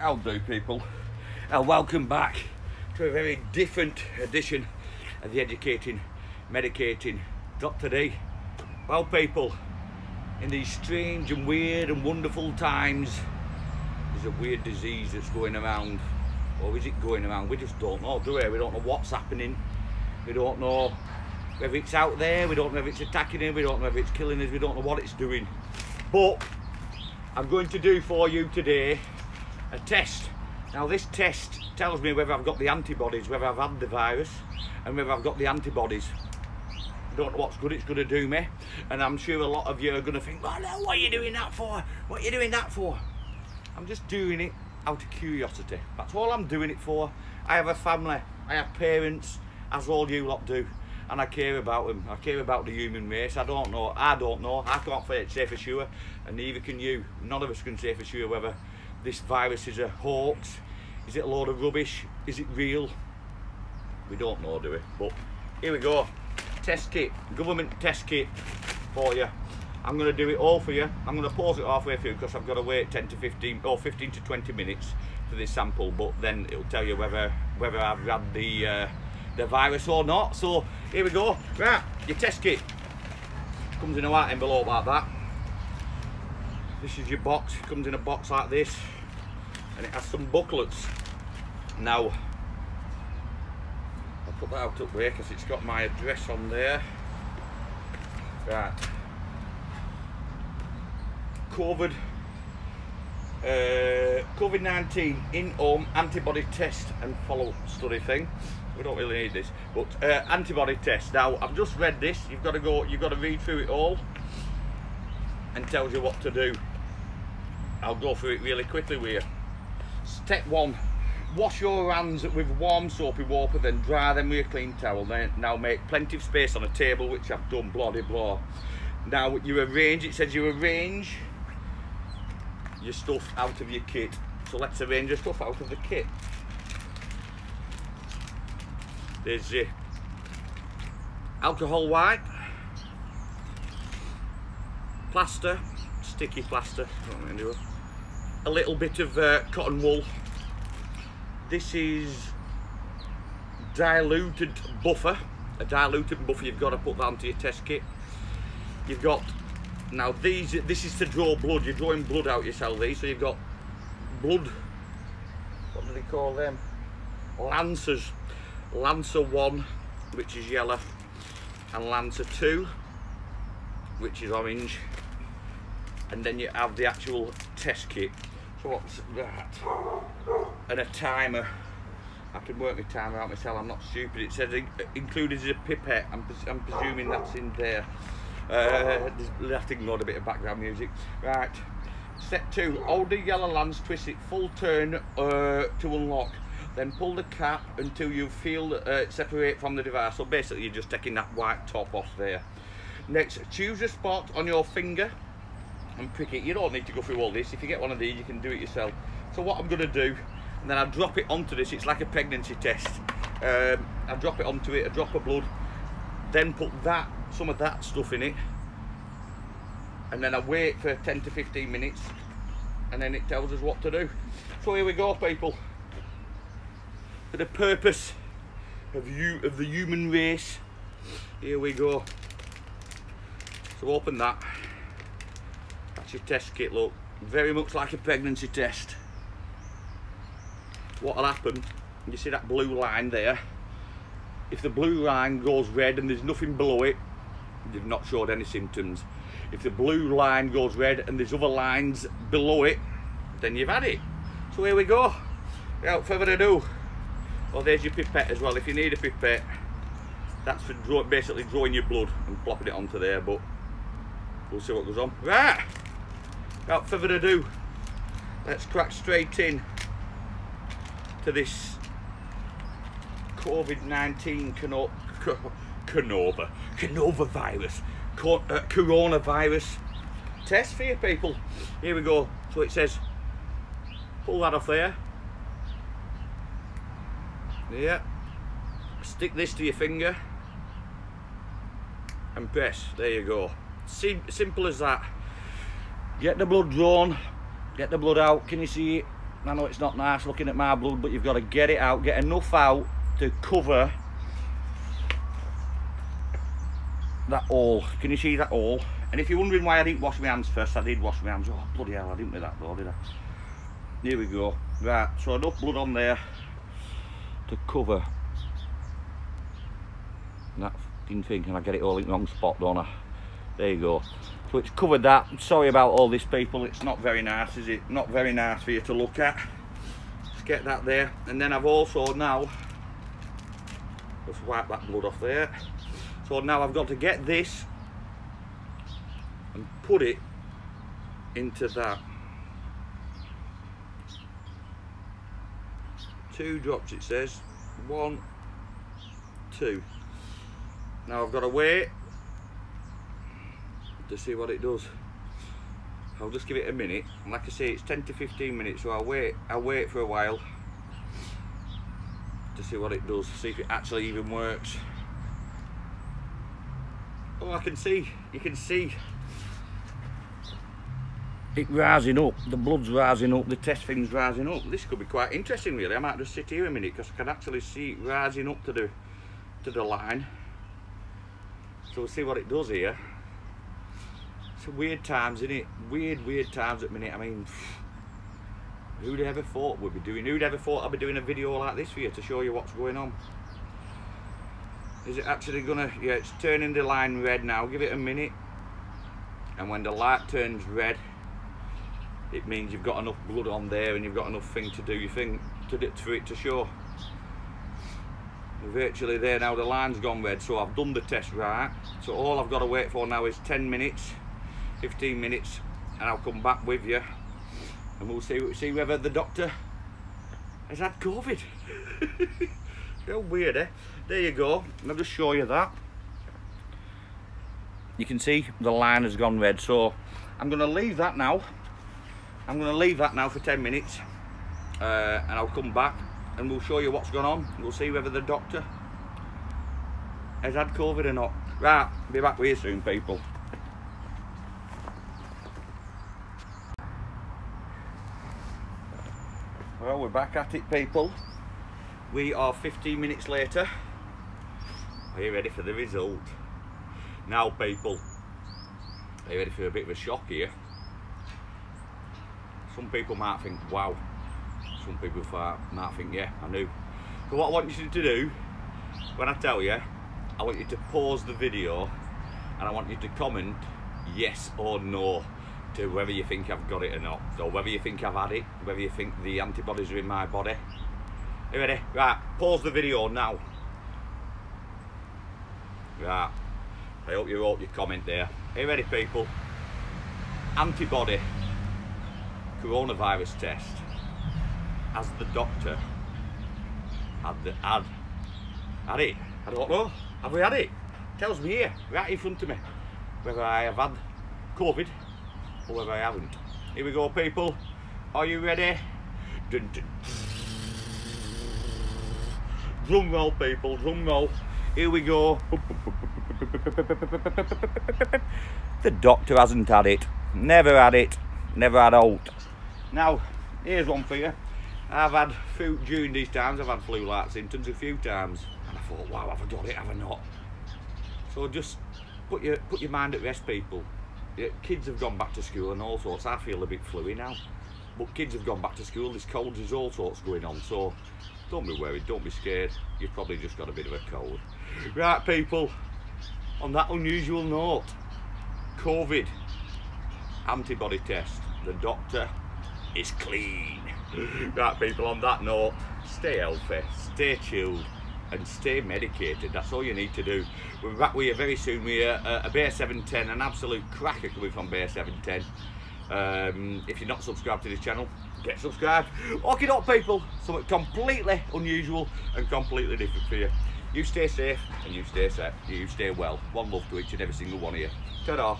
I'll do, people. And welcome back to a very different edition of the Educating, Medicating Dr. D. Well, people, in these strange and weird and wonderful times, there's a weird disease that's going around. Or is it going around? We just don't know, do we? We don't know what's happening. We don't know whether it's out there. We don't know if it's attacking us. We don't know if it's killing us. We don't know what it's doing. But I'm going to do for you today a test. Now this test tells me whether I've got the antibodies, whether I've had the virus and whether I've got the antibodies. I don't know what's good it's going to do me. And I'm sure a lot of you are going to think, well, no, what are you doing that for? What are you doing that for? I'm just doing it out of curiosity. That's all I'm doing it for. I have a family. I have parents, as all you lot do. And I care about them. I care about the human race. I don't know. I don't know. I can't say for sure. And neither can you. None of us can say for sure whether this virus is a hoax. Is it a load of rubbish? Is it real? We don't know, do we? But here we go. Test kit. Government test kit for you. I'm going to do it all for you. I'm going to pause it halfway through because I've got to wait 10 to 15 or 15 to 20 minutes for this sample. But then it'll tell you whether whether I've had the uh, the virus or not. So here we go. Right, your test kit comes in a white envelope like that. This is your box. It comes in a box like this, and it has some booklets. Now, I'll put that out up there because it's got my address on there. Right. COVID uh, COVID-19 in-home antibody test and follow-up study thing. We don't really need this, but uh, antibody test. Now, I've just read this. You've got to go. You've got to read through it all, and tells you what to do. I'll go through it really quickly with you. Step one: wash your hands with warm soapy water, then dry them with a clean towel. Then now make plenty of space on a table, which I've done. Blah de blah. Now you arrange. It says you arrange your stuff out of your kit. So let's arrange your stuff out of the kit. There's alcohol wipe, plaster, sticky plaster, a little bit of uh, cotton wool. This is diluted buffer, a diluted buffer, you've got to put that onto your test kit. You've got now these, this is to draw blood. You're drawing blood out yourself. These, so you've got blood. What do they call them? Lancers. Lancer one, which is yellow, and Lancer two, which is orange. And then you have the actual test kit. So what's that? And a timer. I can work my timer out myself. I'm not stupid. It says included is a pipette. I'm, I'm presuming that's in there. Uh, will have to ignore a bit of background music. Right. Step two, hold the yellow lance, twist it full turn uh, to unlock. Then pull the cap until you feel uh, separate from the device. So basically you're just taking that white top off there. Next, choose a spot on your finger and prick it. You don't need to go through all this. If you get one of these, you can do it yourself. So what I'm going to do, and then I drop it onto this. It's like a pregnancy test. Um, I drop it onto it, a drop of blood. Then put that some of that stuff in it and then I wait for 10 to 15 minutes and then it tells us what to do. So here we go people. For the purpose of you of the human race, here we go. So open that. That's your test kit look. Very much like a pregnancy test. What'll happen, you see that blue line there, if the blue line goes red and there's nothing below it, they've not showed any symptoms. If the blue line goes red and there's other lines below it, then you've had it. So here we go. Without further ado, well there's your pipette as well. If you need a pipette, that's for draw, basically drawing your blood and plopping it onto there, but we'll see what goes on. Right, without further ado, let's crack straight in to this COVID-19 Canova, Canova virus, uh, coronavirus test for you people. Here we go. So it says, pull that off there. Yeah. Stick this to your finger and press. There you go. Sim simple as that. Get the blood drawn. Get the blood out. Can you see it? I know it's not nice looking at my blood, but you've got to get it out, get enough out to cover that all. Can you see that all? And if you're wondering why I didn't wash my hands first, I did wash my hands. Oh, bloody hell, I didn't do that though, did I? Here we go. Right, so enough blood on there to cover that thing. And I get it all in the wrong spot, don't I? There you go. So it's covered that. Sorry about all this, people. It's not very nice, is it? Not very nice for you to look at. Just get that there. And then I've also now, let's wipe that blood off there. So now I've got to get this and put it into that. Two drops it says. One, two. Now I've got to wait to see what it does. I'll just give it a minute. And Like I say, it's 10 to 15 minutes, so I'll wait. I'll wait for a while to see what it does, see if it actually even works. Oh, I can see, you can see it rising up, the blood's rising up, the test thing's rising up. This could be quite interesting really. I might just sit here a minute because I can actually see it rising up to the to the line. So we'll see what it does here. It's weird times, isn't it? Weird, weird times at minute. I mean, who'd ever thought we'd be doing, who'd ever thought I'd be doing a video like this for you to show you what's going on? Is it actually gonna, yeah, it's turning the line red now. Give it a minute. And when the light turns red, it means you've got enough blood on there and you've got enough thing to do your thing to for it to show. We're virtually there now, the line's gone red, so I've done the test right. So all I've got to wait for now is 10 minutes, 15 minutes, and I'll come back with you and we'll see, see whether the doctor has had COVID. How weird, eh? There you go. I'll just show you that. You can see the line has gone red, so I'm going to leave that now. I'm going to leave that now for 10 minutes, uh, and I'll come back and we'll show you what's gone on. We'll see whether the doctor has had COVID or not. Right, be back with you soon, people. Well, we're back at it, people. We are 15 minutes later. Are you ready for the result? Now, people, are you ready for a bit of a shock here? Some people might think, wow. Some people might think, yeah, I knew. So what I want you to do, when I tell you, I want you to pause the video and I want you to comment yes or no to whether you think I've got it or not. So whether you think I've had it, whether you think the antibodies are in my body. Are you ready? Right, pause the video now. Right, I hope you wrote your comment there. Are you ready people? Antibody coronavirus test as the doctor had the had had it. I don't know. Have we had it? Tells me here, right in front of me, whether I have had COVID or whether I haven't. Here we go, people. Are you ready? Dun, dun. Drum roll, people. Drum roll. Here we go. The doctor hasn't had it. Never had it. Never had out. Now, here's one for you. I've had flu during these times. I've had flu-like symptoms a few times, and I thought, wow, have I got it? Have I not? So just put your put your mind at rest, people. Kids have gone back to school and all sorts. I feel a bit fluey now, but kids have gone back to school. There's colds, there's all sorts going on. So don't be worried, don't be scared. You've probably just got a bit of a cold. Right, people. On that unusual note, COVID antibody test. The doctor is clean. right, people, on that note, stay healthy, stay chilled, and stay medicated. That's all you need to do. We're back with you very soon. We're uh, a Bear 710, an absolute cracker coming from Bear 710. Um, if you're not subscribed to this channel, get subscribed. Okay, not people, something completely unusual and completely different for you. You stay safe and you stay safe. You stay well. One love to each and every single one of you. Ta-da.